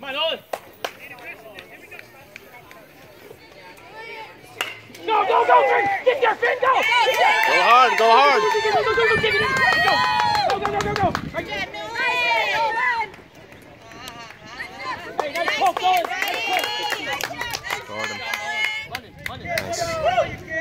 Come. Go, go, go, Get there, Finn, go! Go hard, go hard. Go, go, go, go, go, go, go, go, go, go, go. Right there. Hey, him. Money, money. Nice.